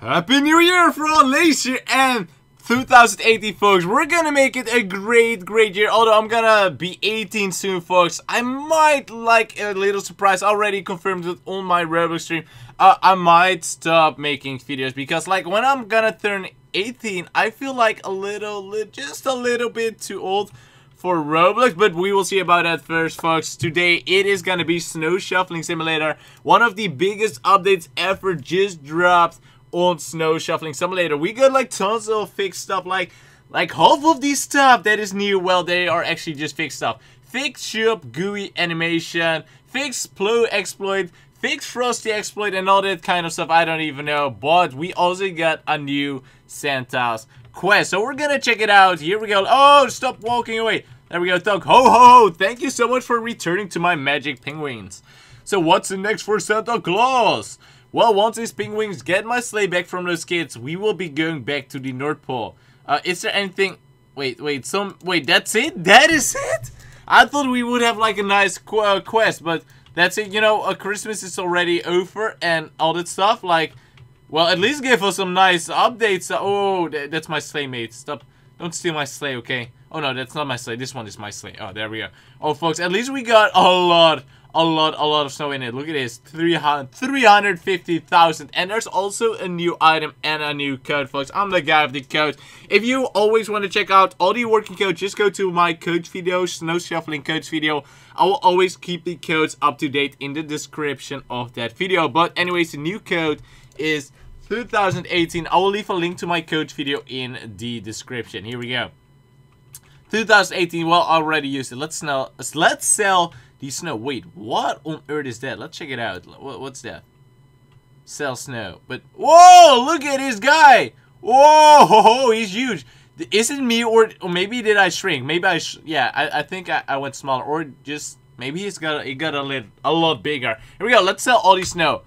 Happy New Year for all nation and 2018 folks we're gonna make it a great great year although I'm gonna be 18 soon folks I might like a little surprise already confirmed with on my Roblox stream uh, I might stop making videos because like when I'm gonna turn 18 I feel like a little just a little bit too old for Roblox, but we will see about that first, folks. Today, it is gonna be Snow Shoveling Simulator. One of the biggest updates ever just dropped on Snow Shoveling Simulator. We got like tons of fixed stuff, like like half of these stuff that is new, well, they are actually just fixed stuff. Fixed ship GUI animation, fixed Plow exploit, fixed Frosty exploit, and all that kind of stuff. I don't even know, but we also got a new Santa's quest. So we're gonna check it out. Here we go. Oh, stop walking away. There we go, Doug. Ho, ho, ho. Thank you so much for returning to my magic penguins. So what's the next for Santa Claus? Well, once these penguins get my sleigh back from those kids, we will be going back to the North Pole. Uh, is there anything... Wait, wait, some... Wait, that's it? That is it? I thought we would have like a nice qu uh, quest, but that's it. You know, uh, Christmas is already over and all that stuff. Like, well, at least give us some nice updates. Oh, th that's my sleigh, mate. Stop. Don't steal my sleigh, okay? Oh, no, that's not my sleigh. This one is my sleigh. Oh, there we go. Oh, folks, at least we got a lot a lot, a lot of snow in it. Look at this, 350,000. And there's also a new item and a new code, folks. I'm the guy of the code. If you always want to check out all the working codes, just go to my coach video, Snow Shoveling codes video. I will always keep the codes up to date in the description of that video. But anyways, the new code is 2018. I will leave a link to my coach video in the description. Here we go. 2018, well, already used it. Let's let's sell the snow. Wait, what on earth is that? Let's check it out. What's that? Sell snow. But, whoa, look at this guy. Whoa, he's huge. Is it me or, or maybe did I shrink? Maybe I, yeah, I, I think I, I went smaller or just, maybe it's got, it got a, little, a lot bigger. Here we go. Let's sell all the snow.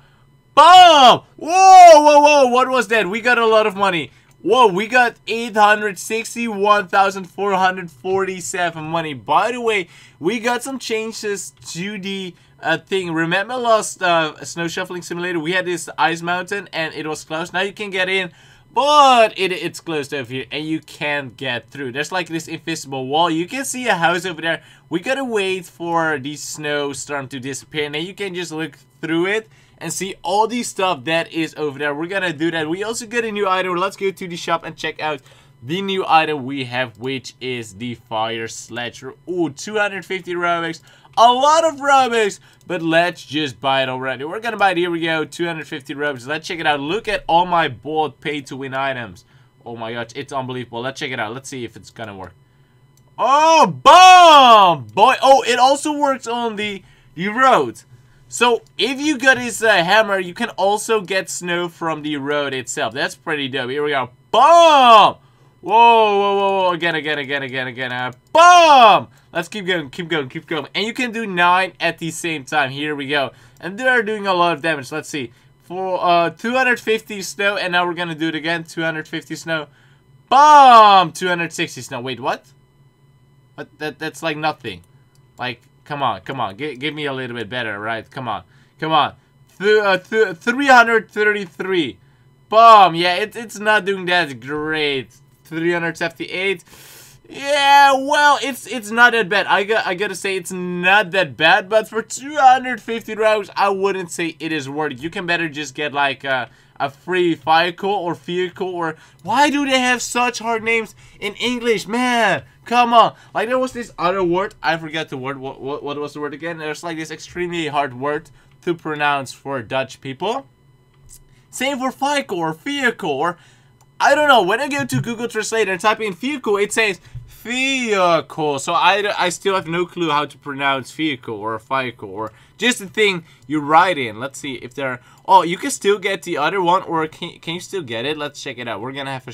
Boom! Whoa, whoa, whoa. What was that? We got a lot of money. Whoa, we got 861,447 money. By the way, we got some changes to the uh, thing. Remember last uh, Snow Shoveling Simulator, we had this ice mountain and it was closed. Now you can get in, but it, it's closed over here and you can't get through. There's like this invisible wall. You can see a house over there. We gotta wait for the snowstorm to disappear and then you can just look through it and see all the stuff that is over there. We're gonna do that. We also get a new item. Let's go to the shop and check out the new item we have, which is the fire sledge. Ooh, 250 Robux. A lot of Robux, but let's just buy it already. We're gonna buy it. Here we go, 250 Robux. Let's check it out. Look at all my bold pay-to-win items. Oh my gosh, it's unbelievable. Let's check it out. Let's see if it's gonna work. Oh, bomb! Boy, oh, it also works on the, the road. So, if you got his uh, hammer, you can also get snow from the road itself. That's pretty dope. Here we go. Boom! Whoa, whoa, whoa, whoa, again, again, again, again, again. Uh, boom! Let's keep going, keep going, keep going. And you can do 9 at the same time. Here we go. And they're doing a lot of damage. Let's see. For uh, 250 snow, and now we're gonna do it again. 250 snow. Boom! 260 snow. Wait, what? What? That, that's like nothing. Like, Come on, come on. G give me a little bit better, right? Come on. Come on. Th uh, th 333. Boom. Yeah, it, it's not doing that great. 378. Yeah, well, it's it's not that bad. I got I gotta say it's not that bad, but for 250 rounds, I wouldn't say it is worth it. You can better just get like a, a free vehicle or vehicle or why do they have such hard names in English, man? Come on. Like, there was this other word. I forget the word. What, what, what was the word again? There's like this extremely hard word to pronounce for Dutch people. Same for vehicle or vehicle or... I don't know. When I go to Google Translate and type in vehicle, it says vehicle. So I, I still have no clue how to pronounce vehicle or vehicle or just the thing you write in. Let's see if there... Oh, you can still get the other one or can, can you still get it? Let's check it out. We're gonna have a...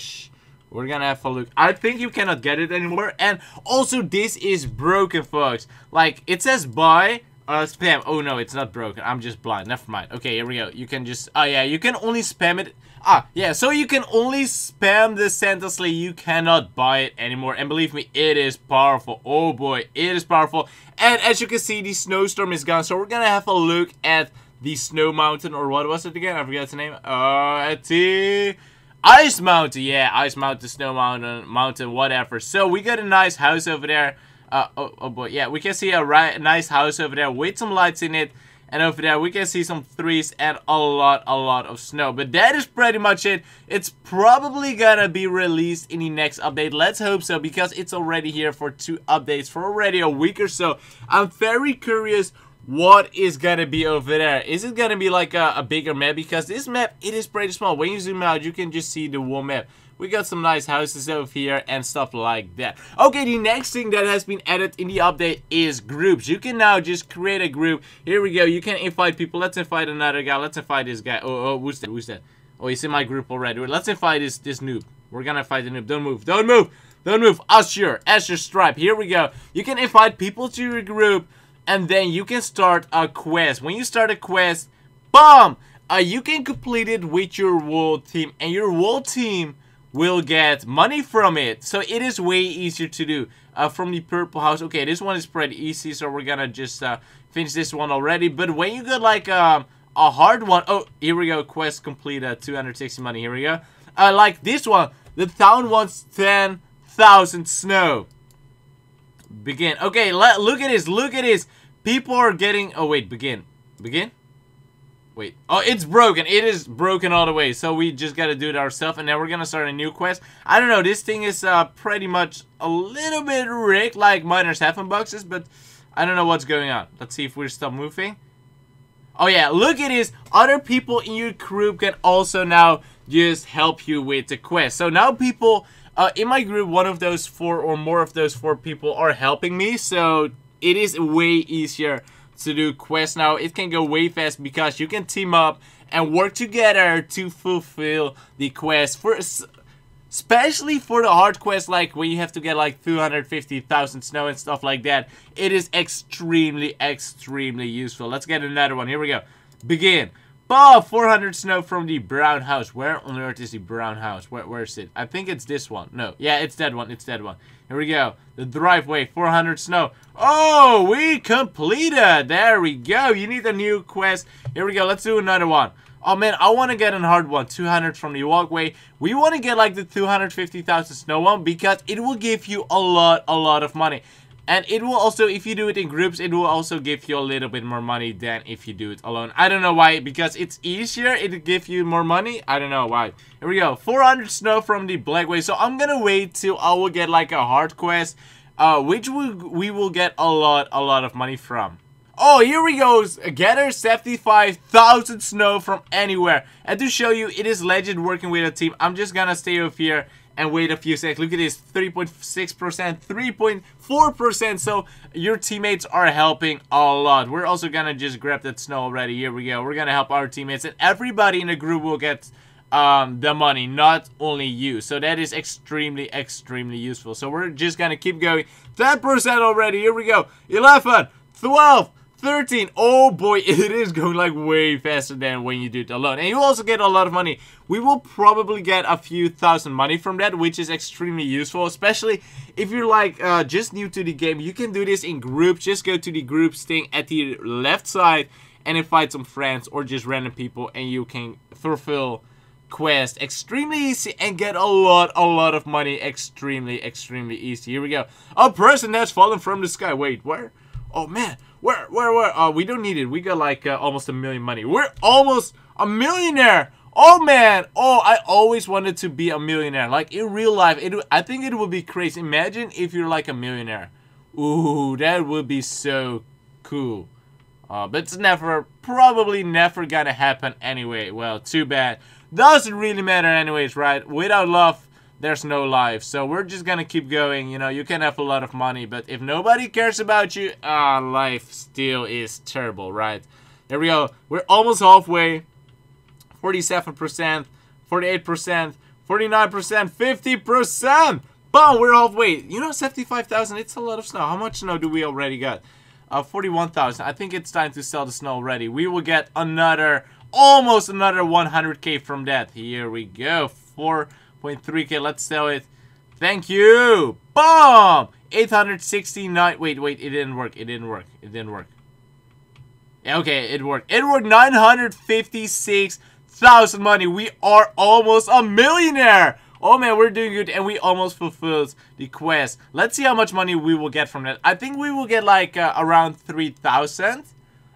We're gonna have a look. I think you cannot get it anymore. And also, this is broken, folks. Like, it says buy uh, spam. Oh, no, it's not broken. I'm just blind. Never mind. Okay, here we go. You can just... Oh, yeah, you can only spam it. Ah, yeah, so you can only spam the Santa Sleigh. You cannot buy it anymore. And believe me, it is powerful. Oh, boy, it is powerful. And as you can see, the snowstorm is gone. So we're gonna have a look at the Snow Mountain, or what was it again? I forgot the name. Uh, the Ice Mountain. Yeah, Ice Mountain, Snow Mountain, Mountain, whatever. So we got a nice house over there. Uh, oh, oh boy, yeah, we can see a right, nice house over there with some lights in it. And over there, we can see some trees and a lot, a lot of snow. But that is pretty much it. It's probably gonna be released in the next update. Let's hope so, because it's already here for two updates for already a week or so. I'm very curious what is gonna be over there. Is it gonna be like a, a bigger map? Because this map, it is pretty small. When you zoom out, you can just see the whole map. We got some nice houses over here and stuff like that. Okay, the next thing that has been added in the update is groups. You can now just create a group. Here we go. You can invite people. Let's invite another guy. Let's invite this guy. Oh, oh, who's that? Who's that? Oh, he's in my group already. Let's invite this this noob. We're gonna fight the noob. Don't move. Don't move. Don't move. Usher. Usher Stripe. Here we go. You can invite people to your group. And then you can start a quest. When you start a quest, BOOM! Uh, you can complete it with your whole team. And your whole team will get money from it. So it is way easier to do. Uh, from the purple house. Okay, this one is pretty easy, so we're gonna just uh, finish this one already. But when you get like um, a hard one, oh, here we go, quest complete, uh, 260 money, here we go. Uh, like this one, the town wants 10,000 snow. Begin. Okay, let, look at this, look at this. People are getting, oh wait, begin. Begin? Wait. Oh, it's broken. It is broken all the way. So we just got to do it ourselves. And then we're going to start a new quest. I don't know. This thing is uh, pretty much a little bit rigged like Miners Heaven boxes. But I don't know what's going on. Let's see if we're still moving. Oh, yeah. Look at this. Other people in your group can also now just help you with the quest. So now people uh, in my group, one of those four or more of those four people are helping me. So it is way easier to do quests now. It can go way fast because you can team up and work together to fulfill the quest. For especially for the hard quest, like when you have to get like 250,000 snow and stuff like that, it is extremely, extremely useful. Let's get another one. Here we go. Begin. Bob, 400 snow from the brown house. Where on earth is the brown house? Where, where is it? I think it's this one. No. Yeah, it's that one. It's that one. Here we go. The driveway, 400 snow. Oh, we completed. There we go. You need a new quest. Here we go. Let's do another one. Oh, man, I want to get a hard one. 200 from the walkway. We want to get, like, the 250,000 snow one because it will give you a lot, a lot of money. And it will also, if you do it in groups, it will also give you a little bit more money than if you do it alone. I don't know why, because it's easier, it'll give you more money. I don't know why. Here we go, 400 snow from the Black Way. So I'm gonna wait till I will get like a hard quest, uh, which we, we will get a lot, a lot of money from. Oh, here we go. Gather 75,000 snow from anywhere. And to show you, it is legend working with a team. I'm just gonna stay over here and wait a few seconds. Look at this, 3.6%, 3.4%. So your teammates are helping a lot. We're also gonna just grab that snow already. Here we go. We're gonna help our teammates, and everybody in the group will get um, the money, not only you. So that is extremely, extremely useful. So we're just gonna keep going. 10% already. Here we go. 11, 12, 13. Oh boy, it is going like way faster than when you do it alone. And you also get a lot of money. We will probably get a few thousand money from that, which is extremely useful. Especially if you're like uh, just new to the game. You can do this in groups. Just go to the groups thing at the left side and invite some friends or just random people. And you can fulfill quest extremely easy and get a lot a lot of money extremely extremely easy here we go a person has fallen from the sky wait where oh man where, where, where? Oh, we don't need it. We got like uh, almost a million money. We're almost a millionaire. Oh man, oh I always wanted to be a millionaire. Like in real life, it I think it would be crazy. Imagine if you're like a millionaire. Ooh, that would be so cool. Uh, but it's never, probably never gonna happen anyway. Well, too bad. Doesn't really matter anyways, right? Without love, there's no life. So we're just gonna keep going. You know, you can have a lot of money, but if nobody cares about you, ah, life still is terrible, right? There we go. We're almost halfway. 47%, 48%, 49%, 50%! Boom, we're halfway. You know, 75,000, it's a lot of snow. How much snow do we already got? Uh, 41,000. I think it's time to sell the snow already. We will get another, almost another 100k from that. Here we go. Four. 0.3k. Let's sell it. Thank you. Boom! 869. Wait, wait. It didn't work. It didn't work. It didn't work. Okay, it worked. It worked 956,000 money. We are almost a millionaire. Oh man, we're doing good and we almost fulfilled the quest. Let's see how much money we will get from that. I think we will get like uh, around 3,000.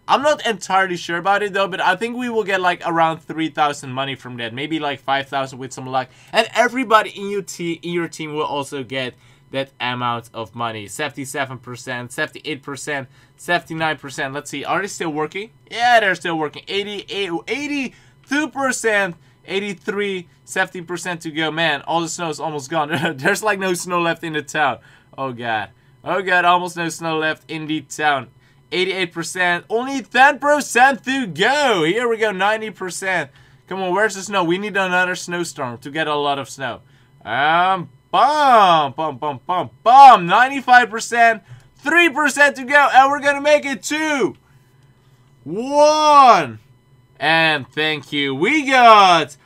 I'm not entirely sure about it though, but I think we will get like around 3,000 money from that. Maybe like 5,000 with some luck. And everybody in your, in your team will also get that amount of money. 77%, 78%, 79%. Let's see, are they still working? Yeah, they're still working. 88, 82%. 83, 70% to go. Man, all the snow is almost gone. There's like no snow left in the town. Oh god. Oh god, almost no snow left in the town. 88%, only 10% to go. Here we go, 90%. Come on, where's the snow? We need another snowstorm to get a lot of snow. Um, bum, bum, bum, bum, bum. 95%, 3% to go, and we're gonna make it two, one. And thank you. We got,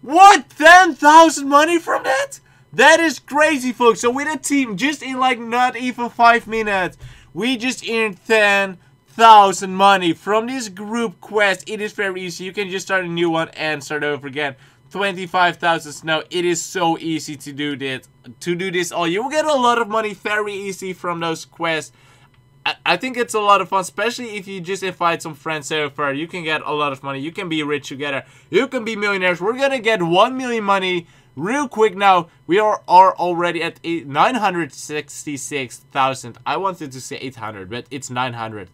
what, 10,000 money from that? That is crazy, folks. So with a team, just in like not even 5 minutes, we just earned 10,000 money from this group quest. It is very easy. You can just start a new one and start over again. 25,000 snow. It is so easy to do this. To do this all. You will get a lot of money very easy from those quests. I think it's a lot of fun, especially if you just invite some friends over. You can get a lot of money. You can be rich together. You can be millionaires. We're gonna get 1 million money real quick now. We are, are already at 966,000. I wanted to say 800, but it's 900.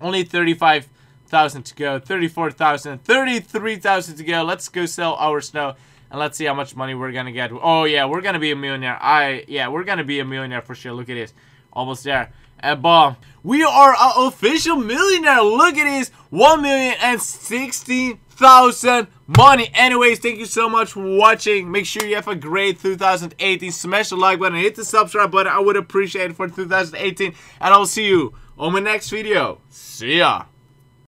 Only 35,000 to go. 34,000. 33,000 to go. Let's go sell our snow. And let's see how much money we're gonna get. Oh yeah, we're gonna be a millionaire. I yeah, we're gonna be a millionaire for sure. Look at this. Almost there and bomb. We are an official millionaire. Look at this. One million and sixteen thousand money. Anyways, thank you so much for watching. Make sure you have a great 2018. Smash the like button. Hit the subscribe button. I would appreciate it for 2018. And I'll see you on my next video. See ya.